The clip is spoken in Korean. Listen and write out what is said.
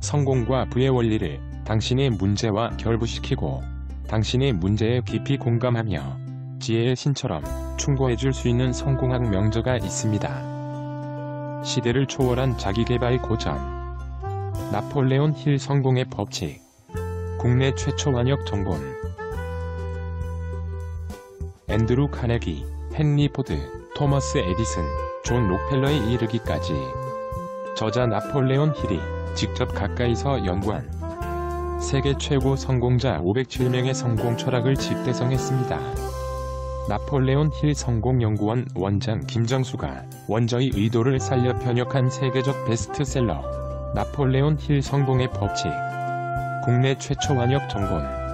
성공과 부의 원리를 당신의 문제와 결부시키고 당신의 문제에 깊이 공감하며 지혜의 신처럼 충고해줄 수 있는 성공학 명저가 있습니다. 시대를 초월한 자기개발 고전. 나폴레온 힐 성공의 법칙. 국내 최초 완역 정본. 앤드루 카네기, 헨리 포드, 토머스 에디슨, 존 록펠러에 이르기까지 저자 나폴레온 힐이 직접 가까이서 연구한 세계 최고 성공자 507명의 성공 철학을 집대성했습니다. 나폴레온 힐 성공연구원 원장 김정수가 원저의 의도를 살려 번역한 세계적 베스트셀러 나폴레온 힐 성공의 법칙 국내 최초 완역 정본